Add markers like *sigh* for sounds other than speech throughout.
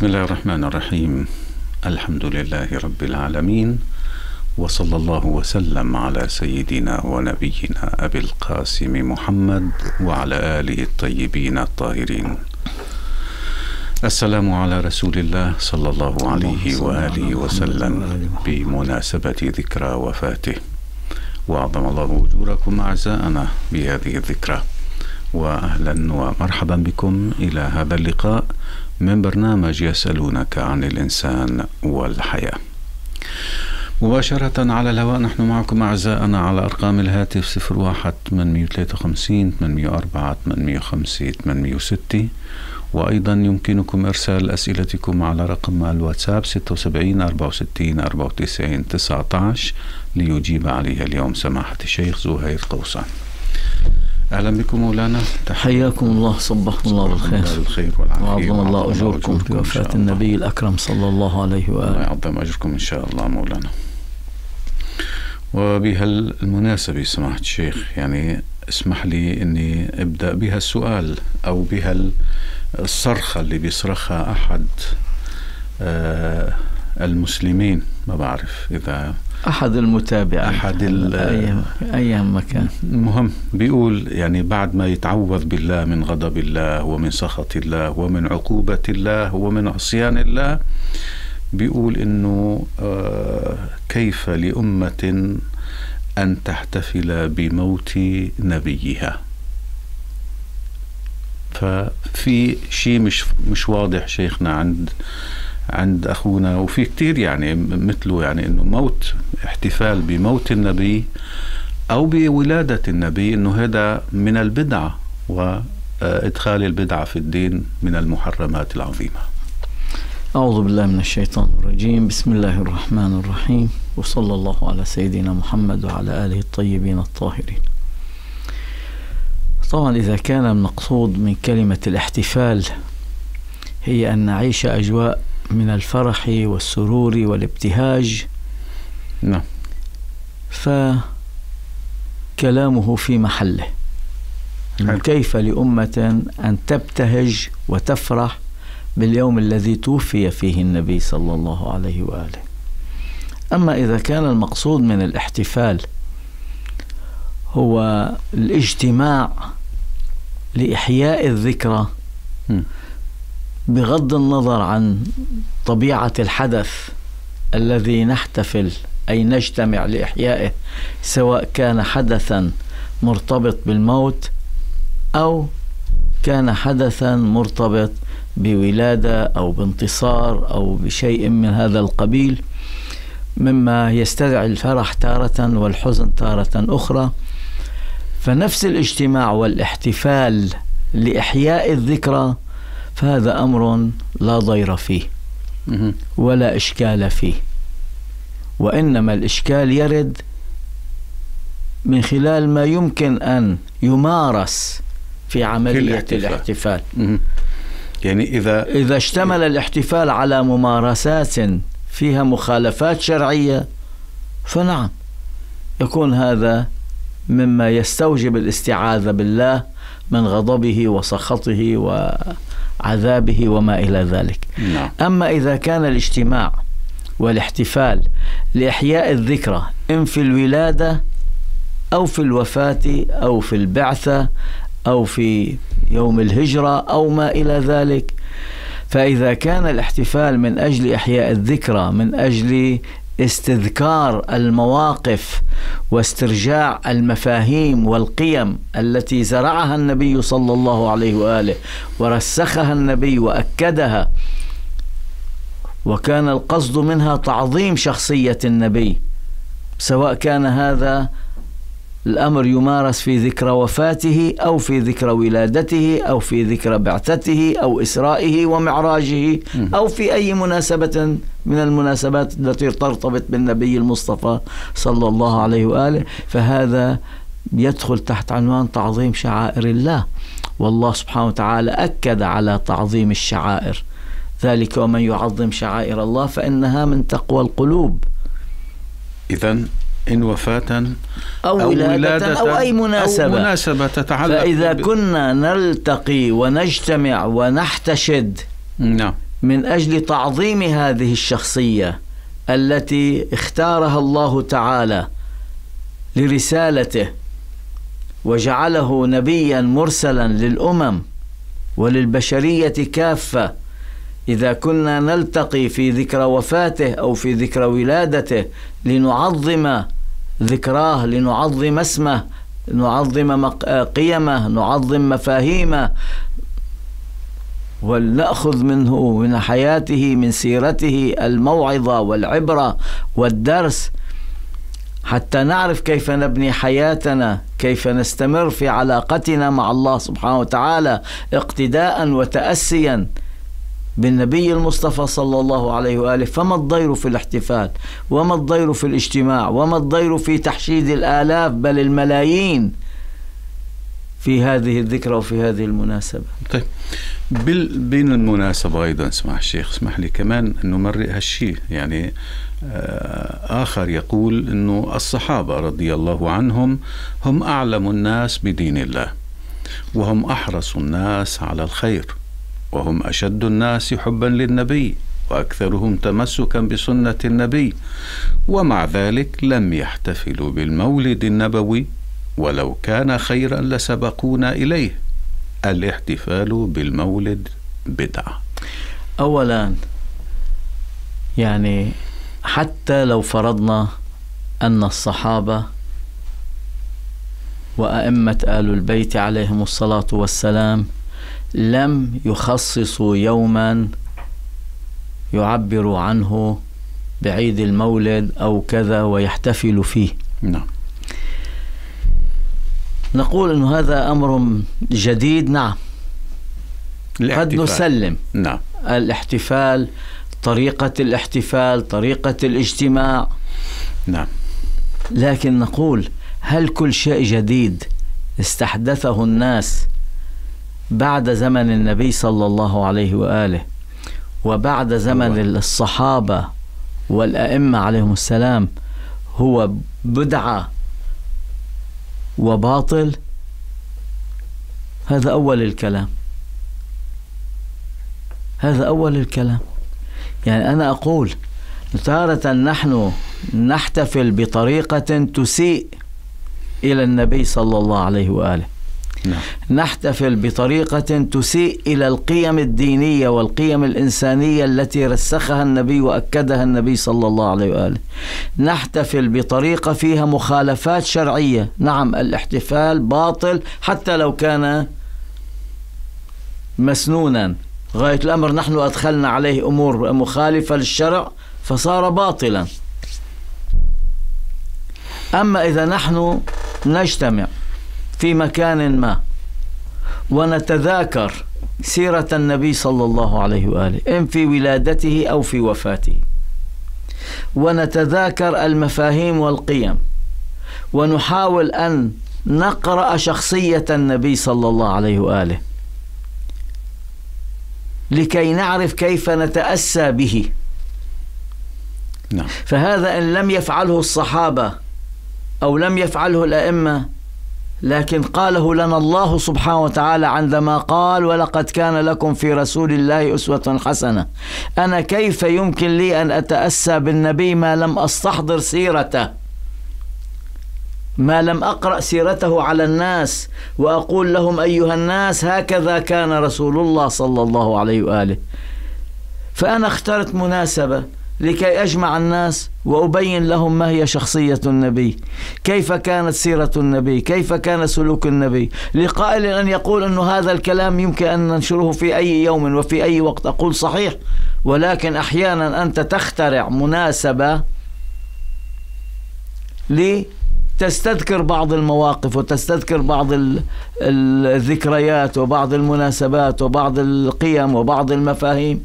بسم الله الرحمن الرحيم الحمد لله رب العالمين وصلى الله وسلم على سيدنا ونبينا ابي القاسم محمد وعلى اله الطيبين الطاهرين السلام على رسول الله صلى الله عليه واله وسلم بمناسبه ذكرى وفاته وأعظم الله أجوركم أعزائنا بهذه الذكرى وأهلا ومرحبا بكم إلى هذا اللقاء من برنامج يسألونك عن الإنسان والحياة. مباشرة على الهواء نحن معكم أعزائنا على أرقام الهاتف 01 853 804 805 806 وأيضا يمكنكم إرسال أسئلتكم على رقم الواتساب 76 64 94 19 ليجيب عليها اليوم سماحة الشيخ زهير قوسان. أهلا بكم مولانا. حياكم الله صبحكم الله بالخير. بالخير والعافية. وعظم الله أجوركم بوفاة النبي الأكرم صلى الله عليه الله وآله يعظم أجركم إن شاء الله مولانا. وبهالمناسبة سماحة الشيخ يعني اسمح لي أني أبدأ بها السؤال أو بها الصرخة اللي بيصرخها أحد آه، المسلمين. ما بعرف إذا أحد المتابعين. أحد ال- أي أي مكان المهم بيقول يعني بعد ما يتعوذ بالله من غضب الله ومن سخط الله ومن عقوبة الله ومن عصيان الله بيقول إنه آه، كيف لأمة أن تحتفل بموت نبيها؟ ففي شيء مش مش واضح شيخنا عند عند أخونا وفي كتير يعني مثله يعني إنه موت احتفال بموت النبي أو بولادة النبي إنه هذا من البدعه وإدخال البدعه في الدين من المحرمات العظيمة. أعوذ بالله من الشيطان الرجيم. بسم الله الرحمن الرحيم. وصلى الله على سيدنا محمد وعلى آله الطيبين الطاهرين. طبعا إذا كان المقصود من كلمة الاحتفال هي أن نعيش أجواء من الفرح والسرور والابتهاج نعم فكلامه في محله. كيف لأمة أن تبتهج وتفرح باليوم الذي توفي فيه النبي صلى الله عليه وآله أما إذا كان المقصود من الاحتفال هو الاجتماع لإحياء الذكرى. بغض النظر عن طبيعة الحدث الذي نحتفل أي نجتمع لإحيائه سواء كان حدثا مرتبط بالموت أو كان حدثا مرتبط بولادة أو بانتصار أو بشيء من هذا القبيل مما يستدعي الفرح تارة والحزن تارة أخرى. فنفس الاجتماع والاحتفال لإحياء الذكرى فهذا أمر لا ضير فيه. ولا إشكال فيه وإنما الإشكال يرد من خلال ما يمكن أن يمارس في عملية الاحتفال. الاحتفال. يعني إذا إذا اشتمل الاحتفال على ممارسات فيها مخالفات شرعية فنعم يكون هذا مما يستوجب الاستعاذة بالله من غضبه وسخطه وعذابه وما إلى ذلك. نعم. أما إذا كان الاجتماع والاحتفال لإحياء الذكرى إن في الولادة أو في الوفاة أو في البعثة أو في يوم الهجرة أو ما إلى ذلك فإذا كان الاحتفال من أجل إحياء الذكرى من أجل استذكار المواقف واسترجاع المفاهيم والقيم التي زرعها النبي صلى الله عليه وآله ورسخها النبي وأكدها. وكان القصد منها تعظيم شخصية النبي سواء كان هذا الأمر يمارس في ذكرى وفاته أو في ذكرى ولادته أو في ذكرى بعثته أو إسرائه ومعراجه أو في أي مناسبة من المناسبات التي ترتبط بالنبي المصطفى صلى الله عليه وآله فهذا يدخل تحت عنوان تعظيم شعائر الله. والله سبحانه وتعالى أكد على تعظيم الشعائر. ذلك ومن يعظم شعائر الله فإنها من تقوى القلوب. اذا إن وفاة أو, أو ولادة أو أي مناسبة. أو مناسبة تتعلق فإذا ب- كنا نلتقي ونجتمع ونحتشد نعم. من أجل تعظيم هذه الشخصية التي اختارها الله تعالى لرسالته وجعله نبيا مرسلا للأمم وللبشرية كافة إذا كنا نلتقي في ذكرى وفاته أو في ذكرى ولادته لنعظم ذكراه لنعظم اسمه نعظم قيمه نعظم مفاهيمه. ولنأخذ منه من حياته من سيرته الموعظة والعبرة والدرس حتى نعرف كيف نبني حياتنا كيف نستمر في علاقتنا مع الله سبحانه وتعالى اقتداء وتأسيا. بالنبي المصطفى صلى الله عليه وآله فما الضير في الاحتفال؟ وما الضير في الاجتماع؟ وما الضير في تحشيد الآلاف؟ بل الملايين في هذه الذكرى وفي هذه المناسبة. طيب. بين المناسبة أيضا اسمح الشيخ اسمح لي كمان أنه مرق هالشيء يعني آه، آخر يقول أنه الصحابة رضي الله عنهم هم أعلم الناس بدين الله وهم أحرص الناس على الخير. وهم أشد الناس حبا للنبي وأكثرهم تمسكا بسنة النبي ومع ذلك لم يحتفلوا بالمولد النبوي ولو كان خيرا لسبقونا إليه. الاحتفال بالمولد بدعة. اولا يعني حتى لو فرضنا أن الصحابة وأئمة آل البيت عليهم الصلاة والسلام لم يخصصوا يوما يعبر عنه بعيد المولد أو كذا ويحتفل فيه. نعم. نقول إنه هذا أمر جديد. نعم. قد نسلم. نعم. الاحتفال طريقة الاحتفال طريقة الاجتماع. نعم. لكن نقول هل كل شيء جديد استحدثه الناس بعد زمن النبي صلى الله عليه وآله وبعد زمن الصحابة والأئمة عليهم السلام هو بدعه وباطل. هذا أول الكلام. هذا أول الكلام. يعني أنا أقول تارة نحن نحتفل بطريقة تسيء إلى النبي صلى الله عليه وآله. نحتفل بطريقة تسيء إلى القيم الدينية والقيم الإنسانية التي رسخها النبي وأكدها النبي صلى الله عليه وآله. نحتفل بطريقة فيها مخالفات شرعية. نعم الاحتفال باطل حتى لو كان مسنونا. غاية الأمر نحن أدخلنا عليه أمور مخالفة للشرع فصار باطلا. أما إذا نحن نجتمع في مكان ما. ونتذاكر سيرة النبي صلى الله عليه وآله إن في ولادته أو في وفاته. ونتذاكر المفاهيم والقيم. ونحاول أن نقرأ شخصية النبي صلى الله عليه وآله. لكي نعرف كيف نتأسى به. نعم. فهذا إن لم يفعله الصحابة أو لم يفعله الأئمة لكن قاله لنا الله سبحانه وتعالى عندما قال ولقد كان لكم في رسول الله أسوة حسنة. أنا كيف يمكن لي أن أتأسى بالنبي ما لم أستحضر سيرته؟ ما لم أقرأ سيرته على الناس وأقول لهم أيها الناس هكذا كان رسول الله صلى الله عليه وآله. فأنا اخترت مناسبة. لكي أجمع الناس وأبين لهم ما هي شخصية النبي. كيف كانت سيرة النبي؟ كيف كان سلوك النبي؟ لقائل أن يقول أن هذا الكلام يمكن أن ننشره في أي يوم وفي أي وقت. أقول صحيح ولكن أحيانا أنت تخترع مناسبة لتستذكر بعض المواقف وتستذكر بعض الذكريات وبعض المناسبات وبعض القيم وبعض المفاهيم.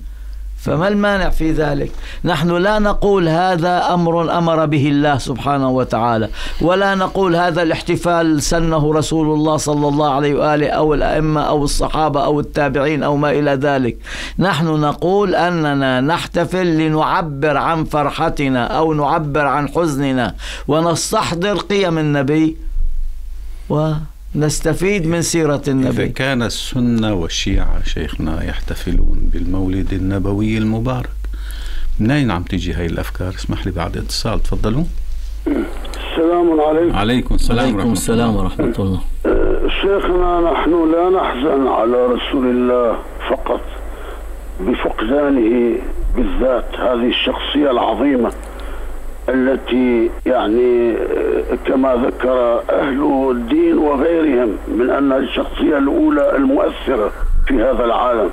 فما المانع في ذلك؟ نحن لا نقول هذا أمر أمر به الله سبحانه وتعالى ولا نقول هذا الاحتفال سنه رسول الله صلى الله عليه وآله أو الأئمة أو الصحابة أو التابعين أو ما إلى ذلك. نحن نقول أننا نحتفل لنعبر عن فرحتنا أو نعبر عن حزننا ونستحضر قيم النبي و نستفيد من سيرة إذا النبي كان السنة والشيعة شيخنا يحتفلون بالمولد النبوي المبارك. منين عم تيجي هاي الأفكار؟ اسمح لي بعد اتصال تفضلوا. السلام عليكم. عليكم السلام عليكم ورحمة السلام الله ورحمة الله. شيخنا نحن لا نحزن على رسول الله فقط بفقدانه بالذات هذه الشخصية العظيمة. التي يعني كما ذكر أهل الدين وغيرهم من أن الشخصية الأولى المؤثرة في هذا العالم.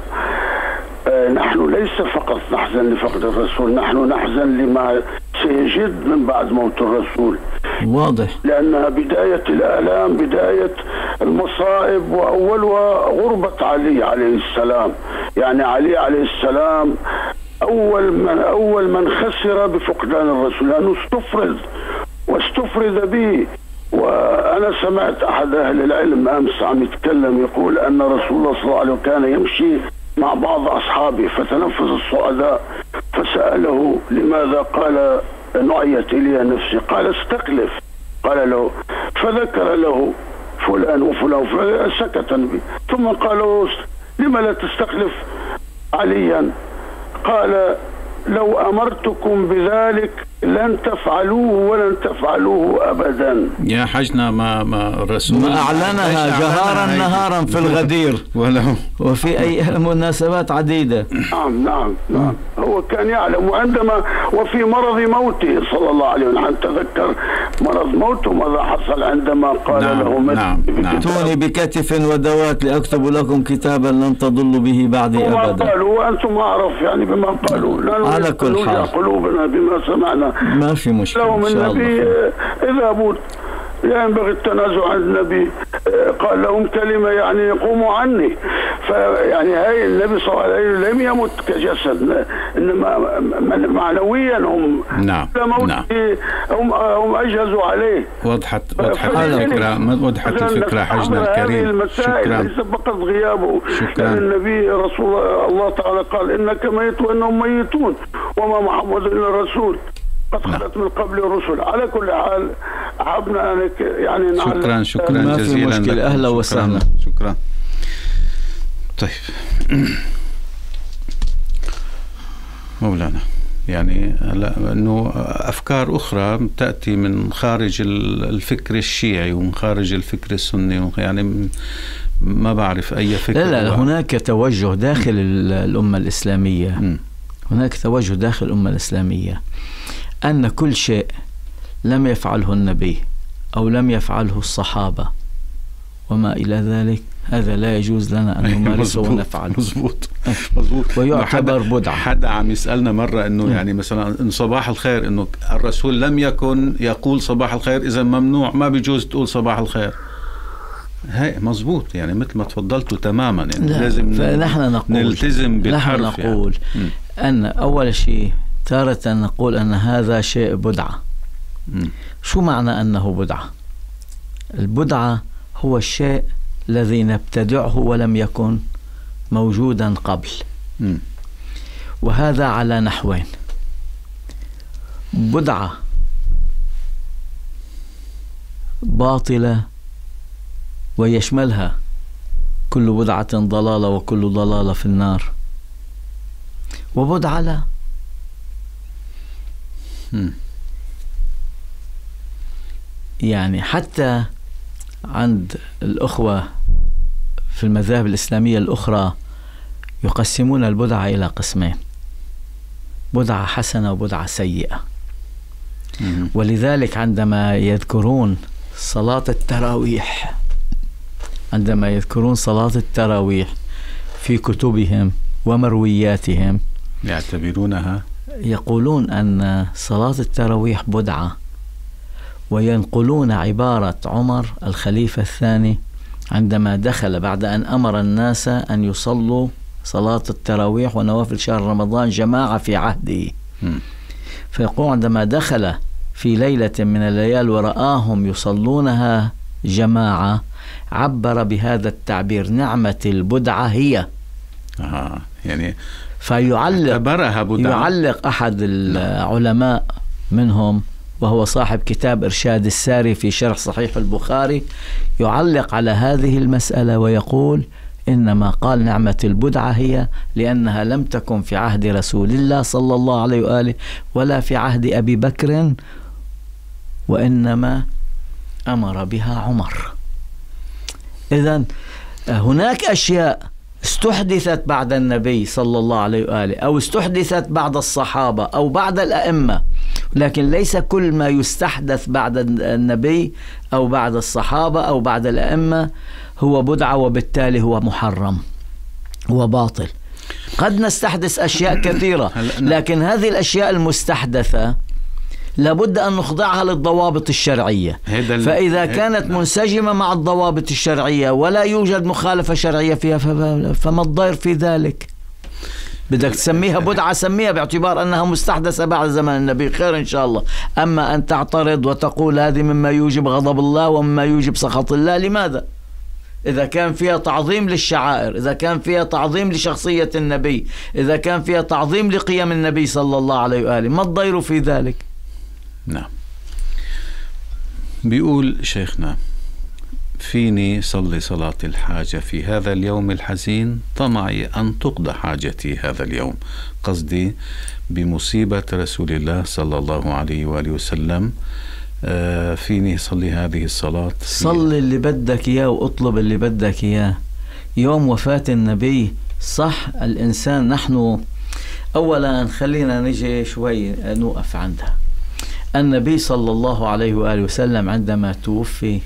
آه، نحن ليس فقط نحزن لفقد الرسول نحن نحزن لما سيجد من بعد موت الرسول. واضح. لأنها بداية الآلام بداية المصائب وأولها غربة علي عليه السلام. يعني علي عليه السلام أول من أول من خسر بفقدان الرسول لأنه استفرد واستفرد به. وأنا سمعت أحد أهل العلم أمس عم يتكلم يقول أن رسول الله صلى الله عليه وسلم كان يمشي مع بعض أصحابه فتنفس الصعداء فسأله لماذا قال نعيت إلي نفسي؟ قال استخلف قال له فذكر له فلان وفلان وفلان سكت النبي ثم قال له لما لا تستخلف عليا؟ قال لو أمرتكم بذلك لن تفعلوه ولن تفعلوه ابدا. يا حجنا ما ما الرسول ما أعلنها أعلنها جهارا هيك؟ نهارا في الغدير. ولو وفي أي مناسبات عديدة. نعم نعم نعم. هو كان يعلم وعندما وفي مرض موته صلى الله عليه وسلم. نحن نتذكر مرض موته؟ ماذا حصل عندما قال نعم، له نعم، نعم. ائتوني بكتف ودوات لأكتب لكم كتابا لن تضلوا به بعدي وما أبدا. قالوا وأنتم أعرف يعني بما قالوا. على كل حال. قلوبنا بما سمعنا. ما في مشكلة لهم النبي موت لا ينبغي التنازع عن النبي آه، قال لهم كلمة يعني قوموا عني. فيعني هاي النبي صلى الله عليه وسلم لم يمت كجسد إنما من- معنويا هم نعم نعم. هم هم أجهزوا عليه. وضحت وضحت الفكرة وضحت الفكرة حجنا الكريم. شكرا. ليس فقط غيابه. شكراً. يعني النبي رسول الله تعالى قال إنك ميت وإنهم ميتون وما محمد إلا رسول قد نعم. خلت من قبل الرسل على كل حال حبنا أنك يعني نعلق شكرا شكرا ما في جزيلا مشكلة. لكم. أهلا شكراً. وسهلا. شكرا طيب *clears throat* مولانا يعني هلا إنه أفكار أخرى تأتي من خارج ال- الفكر الشيعي ومن خارج الفكر السني يعني م- ما بعرف أي فكر لا لا هو- هناك توجه داخل ال- الأمة الإسلامية مم. هناك توجه داخل الأمة الإسلامية أن كل شيء لم يفعله النبي أو لم يفعله الصحابة وما إلى ذلك هذا لا يجوز لنا أن *laughs* نمارسه ونفعله مزبوط مزبوط ويعتبر حدا- بدعة. حدا عم يسألنا مرة إنه مم. يعني مثلا إنه صباح الخير إنه الرسول لم يكن يقول صباح الخير إذا ممنوع ما بيجوز تقول صباح الخير هي مزبوط يعني مثل ما تفضلتوا تماما يعني لا لازم فنحن نقول نلتزم بالحرف نحن نقول يعني. أن أول شيء تارة نقول أن هذا شيء بدعة. شو معنى أنه بدعة البدعة هو الشيء الذي نبتدعه ولم يكن موجودا قبل. وهذا على نحوين بدعة باطلة ويشملها كل بدعة ضلالة وكل ضلالة في النار وبدعة لا. يعني حتى عند الأخوة في المذاهب الإسلامية الأخرى يقسمون البدعة إلى قسمين بدعة حسنة وبدعة سيئة مم. ولذلك عندما يذكرون صلاة التراويح عندما يذكرون صلاة التراويح في كتبهم ومروياتهم يعتبرونها يقولون أن صلاة التراويح بدعة وينقلون عبارة عمر الخليفة الثاني عندما دخل بعد أن أمر الناس أن يصلوا صلاة التراويح ونوافل شهر رمضان جماعة في عهده. فيقول عندما دخل في ليلة من الليال ورآهم يصلونها جماعة عبر بهذا التعبير نعمة البدعة هي آه. يعني فيعلق اعتبرها بدعة يعلق أحد العلماء منهم وهو صاحب كتاب إرشاد الساري في شرح صحيح البخاري يعلق على هذه المسألة ويقول إنما قال نعمة البدعة هي لأنها لم تكن في عهد رسول الله صلى الله عليه وآله ولا في عهد أبي بكر وإنما أمر بها عمر. إذا هناك أشياء استحدثت بعد النبي صلى الله عليه وآله أو استحدثت بعد الصحابة أو بعد الأئمة. لكن ليس كل ما يستحدث بعد النبي أو بعد الصحابة أو بعد الأئمة هو بدعة وبالتالي هو محرم هو باطل. قد نستحدث أشياء كثيرة لكن هذه الأشياء المستحدثة لابد أن نخضعها للضوابط الشرعية. فإذا كانت منسجمة مع الضوابط الشرعية ولا يوجد مخالفة شرعية فيها فما الضير في ذلك؟ بدك تسميها بدعة سميها باعتبار أنها مستحدثة بعد زمن النبي. خير إن شاء الله. أما أن تعترض وتقول هذه مما يوجب غضب الله ومما يوجب سخط الله لماذا؟ إذا كان فيها تعظيم للشعائر إذا كان فيها تعظيم لشخصية النبي إذا كان فيها تعظيم لقيم النبي صلى الله عليه وآله ما الضير في ذلك؟ نعم. بيقول شيخنا فيني صلي صلاة الحاجة في هذا اليوم الحزين؟ طمعي أن تقضى حاجتي هذا اليوم. قصدي بمصيبة رسول الله صلى الله عليه وآله وسلم. آه فيني صلي هذه الصلاة. صلي اللي بدك إياه واطلب اللي بدك إياه. يوم وفاة النبي صح الإنسان نحن أولا خلينا نجي شوي نوقف عندها. النبي صلى الله عليه وآله وسلم عندما توفي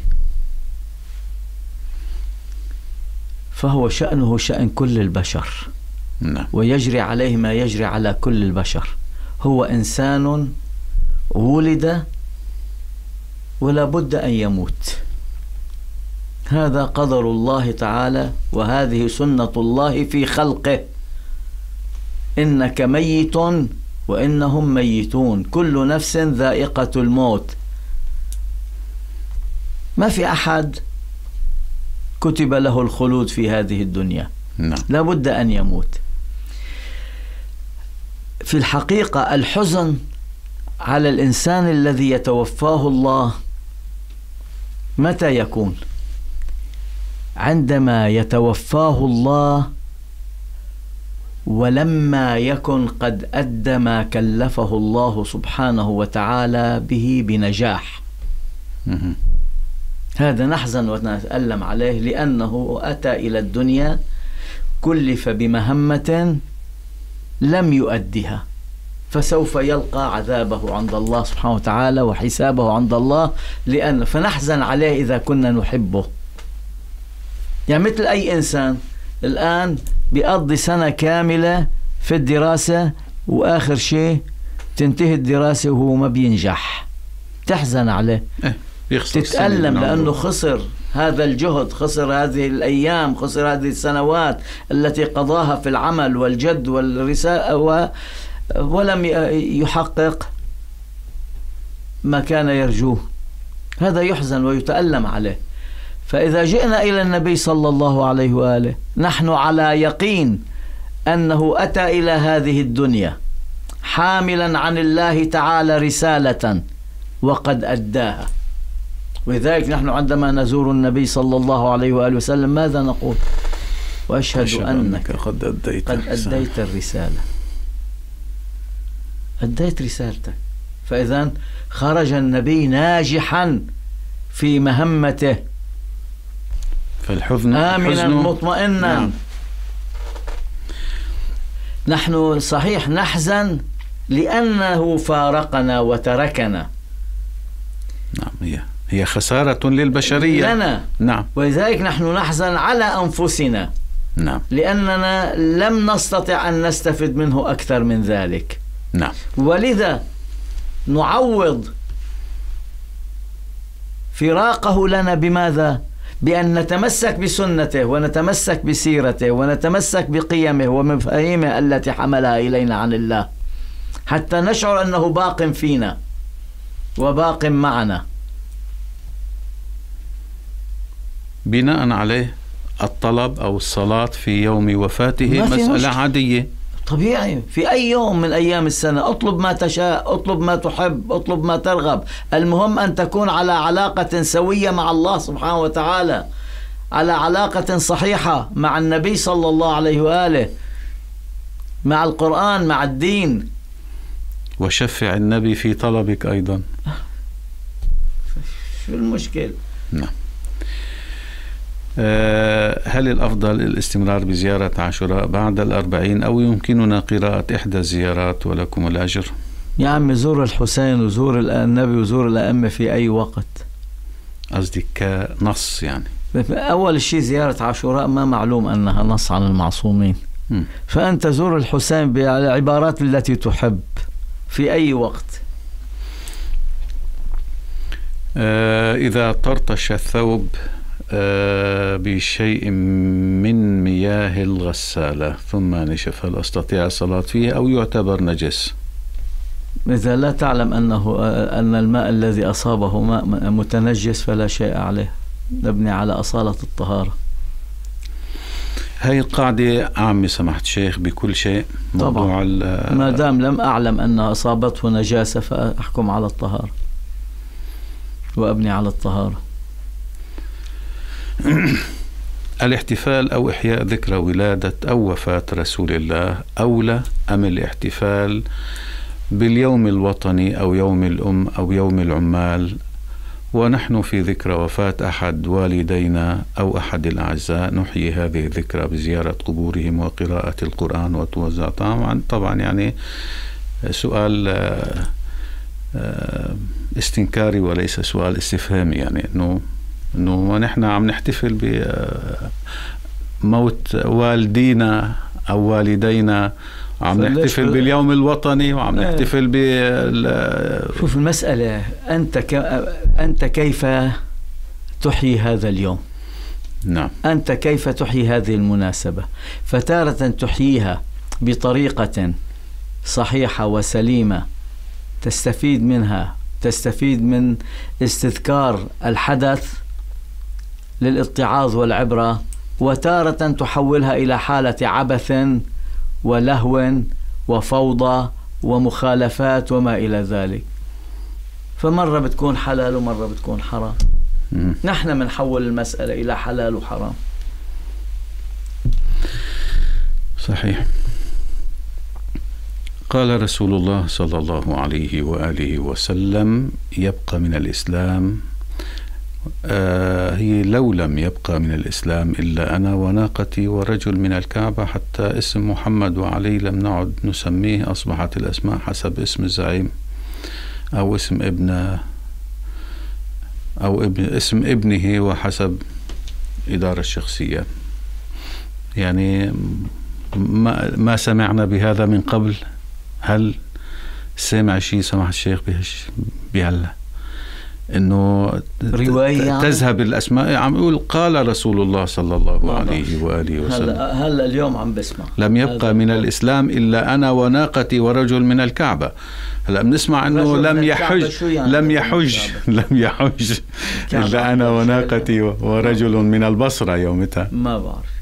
فهو شأنه شأن كل البشر. نعم. ويجري عليه ما يجري على كل البشر. هو إنسان ولد ولا بد أن يموت. هذا قدر الله تعالى وهذه سنة الله في خلقه. إنك ميت وإنهم ميتون. كل نفس ذائقة الموت. ما في أحد كتب له الخلود في هذه الدنيا. نعم. لابد أن يموت. في الحقيقة الحزن على الإنسان الذي يتوفاه الله متى يكون؟ عندما يتوفاه الله ولما يكن قد أدى ما كلفه الله سبحانه وتعالى به بنجاح. هذا نحزن ونتألم عليه لأنه أتى إلى الدنيا كلف بمهمة لم يؤدها فسوف يلقى عذابه عند الله سبحانه وتعالى وحسابه عند الله لأن فنحزن عليه إذا كنا نحبه. يعني مثل أي إنسان الآن بيقضي سنة كاملة في الدراسة وآخر شيء تنتهي الدراسة وهو ما بينجح. تحزن عليه. إيه تتألم لأنه خسر هذا الجهد خسر هذه الأيام خسر هذه السنوات التي قضاها في العمل والجد والرسالة و ولم يحقق ما كان يرجوه. هذا يحزن ويتألم عليه. فإذا جئنا إلى النبي صلى الله عليه وآله نحن على يقين أنه أتى إلى هذه الدنيا حاملا عن الله تعالى رسالة وقد أداها. ولذلك نحن عندما نزور النبي صلى الله عليه وآله وسلم ماذا نقول؟ وأشهد أنك قد أديت قد أديت الرسالة. أديت رسالتك. فإذا خرج النبي ناجحا في مهمته فالحزن آمنا مطمئنا. نعم. نحن صحيح نحزن لأنه فارقنا وتركنا. نعم هي هي خسارة للبشرية. لنا. نعم. ولذلك نحن نحزن على أنفسنا. نعم. لأننا لم نستطع أن نستفد منه أكثر من ذلك. نعم. ولذا نعوض فراقه لنا. بماذا؟ بأن نتمسك بسنته ونتمسك بسيرته ونتمسك بقيمه ومفاهيمه التي حملها إلينا عن الله. حتى نشعر أنه باق فينا وباق معنا. بناء عليه الطلب أو الصلاة في يوم وفاته مسألة عادية. طبيعي. في أي يوم من أيام السنة اطلب ما تشاء اطلب ما تحب اطلب ما ترغب. المهم أن تكون على علاقة سوية مع الله سبحانه وتعالى على علاقة صحيحة مع النبي صلى الله عليه وآله مع القرآن مع الدين. وشفع النبي في طلبك أيضا. شو المشكل؟ نعم. آه، هل الأفضل الاستمرار بزيارة عاشوراء بعد الأربعين أو يمكننا قراءة إحدى الزيارات ولكم الأجر؟ يا عمي زور الحسين وزور النبي وزور الأئمة في أي وقت. قصدي كنص يعني. أول شيء زيارة عاشوراء ما معلوم أنها نص عن المعصومين. م. فأنت زور الحسين بالعبارات التي تحب في أي وقت. آه، إذا طرطش الثوب بشيء من مياه الغسالة ثم نشف هل أستطيع الصلاة فيه أو يعتبر نجس. إذا لا تعلم أنه أن الماء الذي أصابه ماء متنجس فلا شيء عليه نبني على أصالة الطهارة. هاي القاعدة عامة سمحت شيخ بكل شيء طبعا. ما دام لم أعلم أن أصابته نجاسة فأحكم على الطهارة. وأبني على الطهارة. *clears throat* الاحتفال أو إحياء ذكرى ولادة أو وفاة رسول الله أولى أم الاحتفال باليوم الوطني أو يوم الأم أو يوم العمال؟ ونحن في ذكرى وفاة أحد والدينا أو أحد الأعزاء. نحيي هذه الذكرى بزيارة قبورهم وقراءة القرآن وتوزع طبعا. طبعا يعني سؤال آه، آه، استنكاري وليس سؤال استفهامي يعني إنه إنه نحن عم نحتفل بموت والدينا أو والدينا. عم نحتفل باليوم الوطني وعم إيه. نحتفل بال شوف المسألة أنت ك... أنت كيف تحيي هذا اليوم؟ نعم. أنت كيف تحيي هذه المناسبة؟ فتارة تحييها بطريقة صحيحة وسليمة تستفيد منها تستفيد من استذكار الحدث للاتعاظ والعبرة وتارة تحولها إلى حالة عبث ولهو وفوضى ومخالفات وما إلى ذلك. فمرة بتكون حلال ومرة بتكون حرام. نحن بنحول المسألة إلى حلال وحرام. صحيح. قال رسول الله صلى الله عليه وآله وسلم يبقى من الإسلام آه هي لو لم يبقى من الإسلام إلا أنا وناقتي ورجل من الكعبة حتى اسم محمد وعلي لم نعد نسميه أصبحت الأسماء حسب اسم الزعيم أو اسم ابنه أو ابن اسم ابنه وحسب إدارة الشخصية. يعني ما ما سمعنا بهذا من قبل؟ هل سامع شيء سمح الشيخ بهلا؟ إنه رواية تذهب الأسماء. عم يقول قال رسول الله صلى الله عليه وآله وسلم. هلا هلا اليوم عم بسمع. لم يبقى من الإسلام إلا أنا وناقتي ورجل من الكعبة. هلا بنسمع إنه *laughs* لم يحج يعني لم يحج لم يحج إلا أنا وناقتي ورجل من البصرة يومتها. ما بعرف.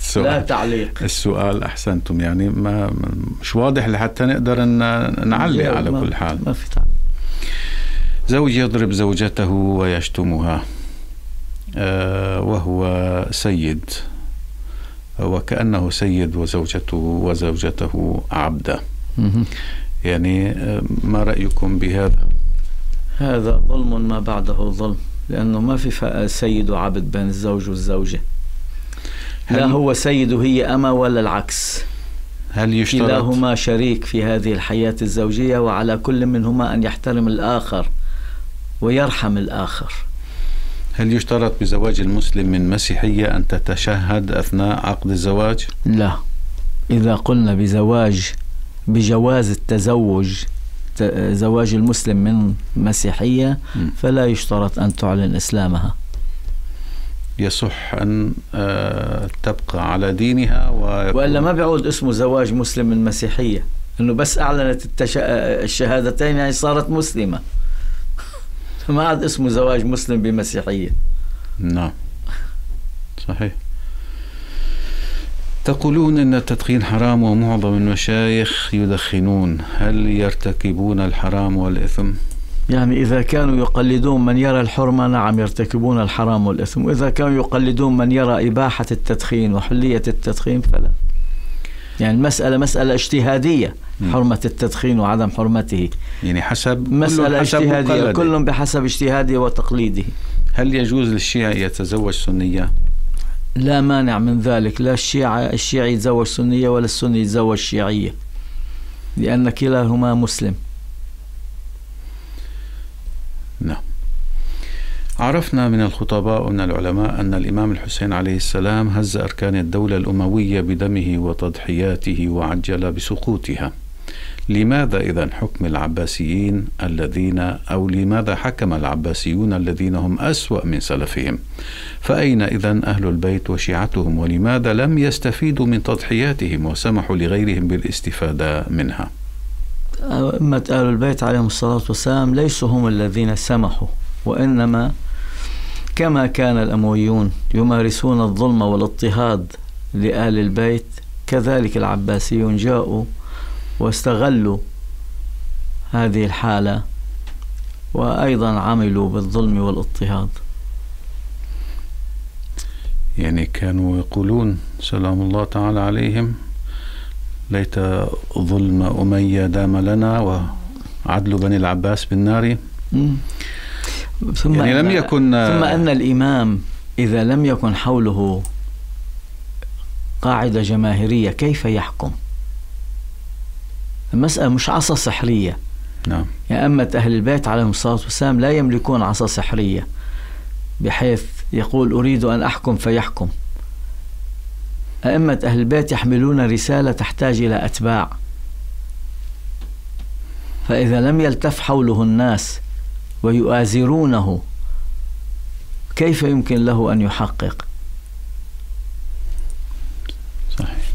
السؤال *laughs* لا تعليق. السؤال أحسنتم. يعني ما مش واضح لحتى نقدر نعلق على كل حال. ما في تعليق. زوج يضرب زوجته ويشتمها آه وهو سيد وكأنه سيد وزوجته وزوجته عبدة. يعني آه، ما رأيكم بهذا؟ هذا ظلم ما بعده ظلم لأنه ما في سيد وعبد بين الزوج والزوجة. لا هو سيد وهي أما ولا العكس؟ هل يشترط؟ كلاهما شريك في هذه الحياة الزوجية وعلى كل منهما أن يحترم الآخر. ويرحم الآخر. هل يشترط بزواج المسلم من مسيحية أن تتشهد أثناء عقد الزواج؟ لا. إذا قلنا بزواج بجواز التزوج زواج المسلم من مسيحية فلا يشترط أن تعلن إسلامها. يصح أن آه، تبقى على دينها وإلا ما بيعود اسمه زواج مسلم من مسيحية. أنه بس أعلنت التش... الشهادتين يعني صارت مسلمة. ما عاد اسمه زواج مسلم بمسيحية. نعم. صحيح. تقولون إن التدخين حرام ومعظم المشايخ يدخنون. هل يرتكبون الحرام والإثم؟ يعني إذا كانوا يقلدون من يرى الحرمة نعم يرتكبون الحرام والإثم. وإذا كانوا يقلدون من يرى إباحة التدخين وحلية التدخين فلا. يعني المسألة مسألة اجتهادية حرمة التدخين وعدم حرمته. يعني حسب مسألة حسب اجتهادية مقلدة. كل بحسب اجتهاده وتقليده. هل يجوز للشيعي يتزوج سنية؟ لا مانع من ذلك. لا الشيعة الشيعي يتزوج سنية ولا السني يتزوج شيعية لأن كلاهما مسلم. نعم. عرفنا من الخطباء ومن العلماء أن الإمام الحسين عليه السلام هز أركان الدولة الأموية بدمه وتضحياته وعجل بسقوطها. لماذا إذا حكم العباسيين الذين أو لماذا حكم العباسيون الذين هم أسوأ من سلفهم؟ فأين إذا أهل البيت وشيعتهم؟ ولماذا لم يستفيدوا من تضحياتهم وسمحوا لغيرهم بالاستفادة منها؟ أئمة آل البيت عليهم الصلاة والسلام ليسوا هم الذين سمحوا وإنما كما كان الأمويون يمارسون الظلم والاضطهاد لآل البيت كذلك العباسيون جاءوا واستغلوا هذه الحالة وأيضا عملوا بالظلم والاضطهاد. يعني كانوا يقولون سلام الله تعالى عليهم ليت ظلم أمية دام لنا وعدل بني العباس بالنار. ثم يعني لم يكن ثم أن الإمام إذا لم يكن حوله قاعدة جماهيرية كيف يحكم؟ المسألة مش عصا سحرية. نعم. يعني أئمة أهل البيت عليهم الصلاة والسلام لا يملكون عصا سحرية بحيث يقول أريد أن أحكم فيحكم. أئمة أهل البيت يحملون رسالة تحتاج إلى أتباع. فإذا لم يلتف حوله الناس ويؤازرونه. كيف يمكن له أن يحقق؟ صحيح.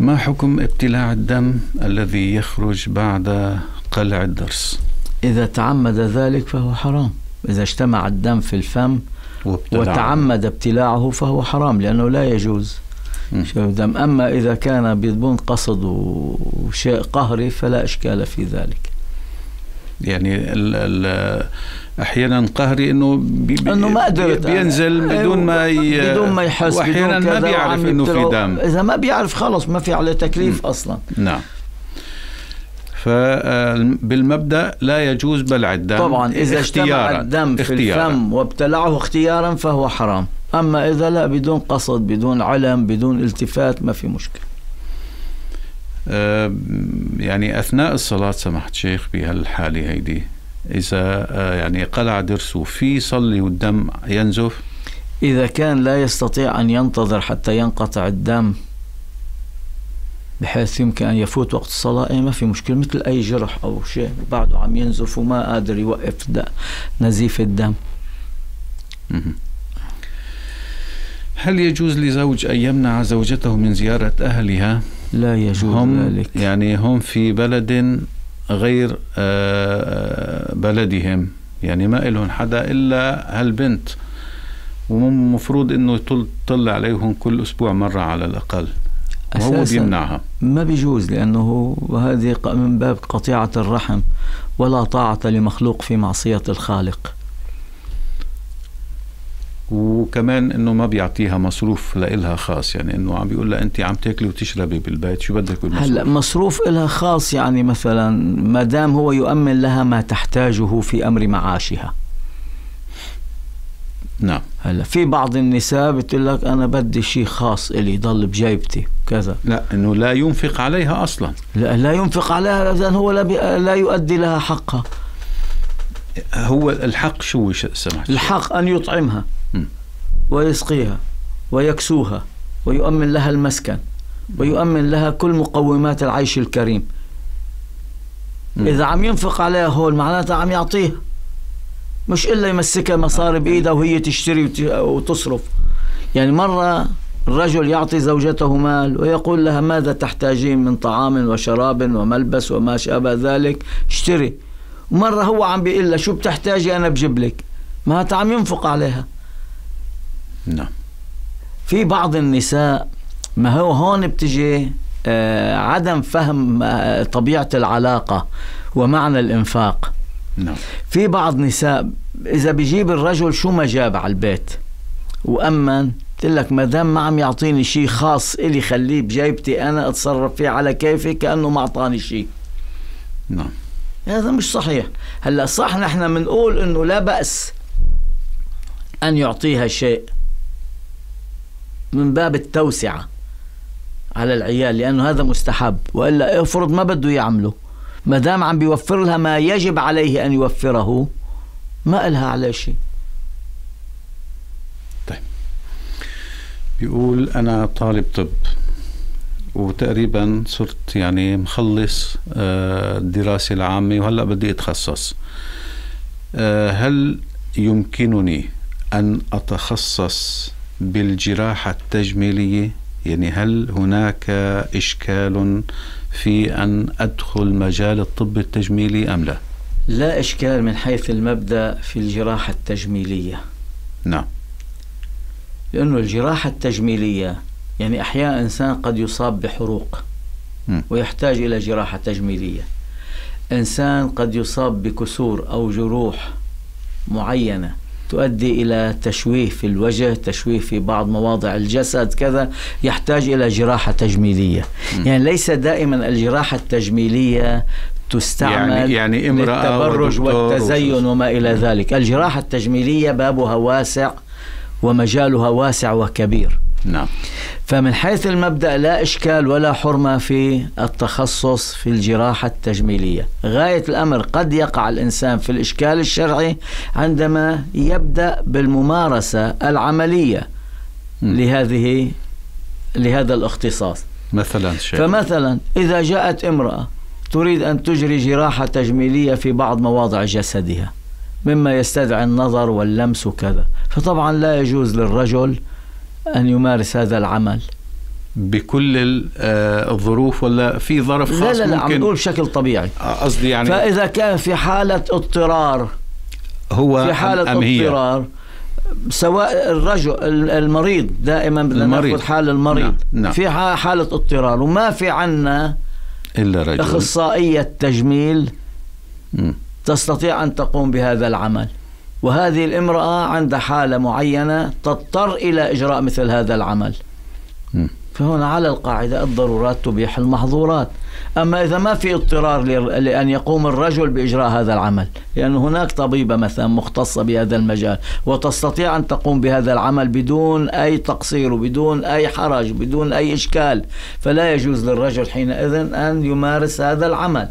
ما حكم ابتلاع الدم الذي يخرج بعد قلع الضرس إذا تعمد ذلك فهو حرام. إذا اجتمع الدم في الفم وتعمد ابتلاعه فهو حرام لأنه لا يجوز. الدم أما إذا كان بدون قصد وشيء قهري فلا إشكال في ذلك. يعني ال ال أحيانا قهري إنه بي بي- إنه ما قدرت بينزل أنا. بدون ما ي... بدون ما يحس وأحيانا ما بيعرف إنه في. دم إذا ما بيعرف خلص ما في عليه تكليف أصلا نعم فبالمبدا لا يجوز بلع الدم طبعا إذا اجتمع. الدم في اختياراً. الفم وابتلعه اختيارا فهو حرام أما إذا لا بدون قصد بدون علم بدون التفات ما في مشكلة آه، يعني أثناء الصلاة سمحت شيخ بهالحالة هيدي. إذا آه، يعني قلع ضرسه في يصلي والدم ينزف؟ إذا كان لا يستطيع أن ينتظر حتى ينقطع الدم بحيث يمكن أن يفوت وقت الصلاة أي ما في مشكلة مثل أي جرح أو شيء بعده عم ينزف وما قادر يوقف نزيف الدم. هل يجوز لزوج أن يمنع زوجته من زيارة أهلها؟ لا يجوز هم ذلك. يعني هم في بلد غير آه، بلدهم. يعني ما إلهم حدا إلا هالبنت. ومفروض إنه يطل عليهم كل أسبوع مرة على الأقل. وهو بيمنعها. ما بيجوز لأنه هذه من باب قطيعة الرحم ولا طاعة لمخلوق في معصية الخالق. وكمان إنه ما بيعطيها مصروف لإلها خاص يعني إنه عم بيقول لها انت عم تاكلي وتشربي بالبيت شو بدك بالمصروف؟ هلا مصروف إلها خاص يعني مثلا ما دام هو يؤمن لها ما تحتاجه في أمر معاشها. نعم. هلا في بعض النساء بتقول لك أنا بدي شيء خاص إلي يضل بجيبتي كذا. لا إنه لا ينفق عليها أصلا. لا, لا ينفق عليها اذا هو لا, لا يؤدي لها حقها. هو الحق شو سمحت؟ الحق أن يطعمها. ويسقيها ويكسوها ويؤمن لها المسكن ويؤمن لها كل مقومات العيش الكريم. م. إذا عم ينفق عليها هول معناتها عم يعطيها. مش إلا يمسكها مصاري بإيدها وهي تشتري وت- وتصرف. يعني مرة الرجل يعطي زوجته مال ويقول لها ماذا تحتاجين من طعام وشراب وملبس وما شابه ذلك؟ اشتري. ومرة هو عم بيقول لها شو بتحتاجي أنا بجيب لك؟ ما عم ينفق عليها. نعم. في بعض النساء ما هو هون بتجي آه، عدم فهم آه، طبيعة العلاقة ومعنى الإنفاق. نعم. في بعض نساء إذا بيجيب الرجل شو ما جاب على البيت؟ وأمن قلت لك ما دام ما عم يعطيني شيء خاص إلي خليه بجيبتي أنا أتصرف فيه على كيفي كأنه ما أعطاني شيء نعم. هذا مش صحيح. هلا صح نحن بنقول إنه لا بأس أن يعطيها شيء من باب التوسعة على العيال لأنه هذا مستحب. وإلا افرض ما بده يعمله. ما دام عم بيوفر لها ما يجب عليه أن يوفره ما إلها عليه شيء. بيقول أنا طالب طب. وتقريبا صرت يعني مخلص آه، الدراسة العامة وهلأ بدي أتخصص. آه، هل يمكنني أن أتخصص بالجراحة التجميلية؟ يعني هل هناك إشكال في أن أدخل مجال الطب التجميلي أم لا؟ لا إشكال من حيث المبدأ في الجراحة التجميلية. نعم. لأنه الجراحة التجميلية يعني أحيانا إنسان قد يصاب بحروق ويحتاج إلى جراحة تجميلية. إنسان قد يصاب بكسور أو جروح معينة تؤدي إلى تشويه في الوجه تشويه في بعض مواضع الجسد كذا يحتاج إلى جراحة تجميلية. م. يعني ليس دائما الجراحة التجميلية تستعمل يعني, يعني امرأة للتبرج والتزين وما إلى ذلك. الجراحة التجميلية بابها واسع ومجالها واسع وكبير. نعم فمن حيث المبدأ لا إشكال ولا حرمة في التخصص في الجراحة التجميلية غاية الأمر قد يقع الإنسان في الإشكال الشرعي عندما يبدأ بالممارسة العملية م. لهذه لهذا الاختصاص مثلا شيء. فمثلا إذا جاءت امرأة تريد أن تجري جراحة تجميلية في بعض مواضع جسدها مما يستدعي النظر واللمس وكذا فطبعا لا يجوز للرجل أن يمارس هذا العمل بكل آه، الظروف ولا في ظرف خاص لا لا لا عم نقول بشكل طبيعي آه، قصدي يعني فإذا كان في حالة اضطرار هو في حالة أم هي؟ اضطرار سواء الرجل المريض دائما بدنا نأخذ حال المريض نعم. نعم. في حالة اضطرار وما في عنا إلا رجل أخصائية تجميل م. تستطيع أن تقوم بهذا العمل وهذه الامرأة عندها حالة معينة تضطر إلى إجراء مثل هذا العمل. م. فهنا على القاعدة الضرورات تبيح المحظورات. أما إذا ما في اضطرار لأن يقوم الرجل بإجراء هذا العمل لأن هناك طبيبة مثلا مختصة بهذا المجال وتستطيع أن تقوم بهذا العمل بدون أي تقصير وبدون أي حرج بدون أي إشكال فلا يجوز للرجل حينئذ أن يمارس هذا العمل.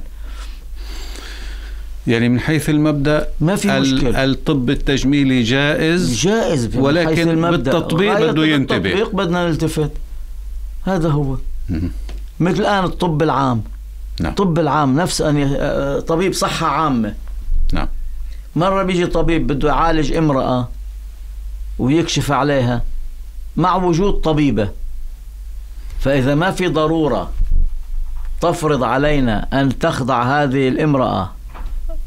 يعني من حيث المبدأ ما في مشكلة. الطب التجميلي جائز جائز ولكن بالتطبيق بده ينتبه. بالتطبيق بدنا نلتفت. هذا هو. مثل الآن الطب العام. نعم. الطب العام نفس أن طبيب صحة عامة. نعم. مرة بيجي طبيب بده يعالج امرأة ويكشف عليها مع وجود طبيبة. فإذا ما في ضرورة تفرض علينا أن تخضع هذه الامرأة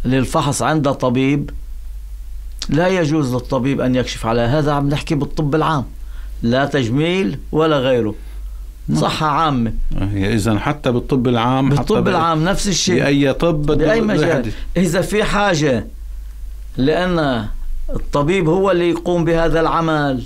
للفحص عند طبيب لا يجوز للطبيب أن يكشف على هذا عم نحكي بالطب العام لا تجميل ولا غيره. نعم. صحة عامة. إذا حتى بالطب العام بالطب حتى العام نفس الشيء. بأي طب بأي مجال. إذا في حاجة لأن الطبيب هو اللي يقوم بهذا العمل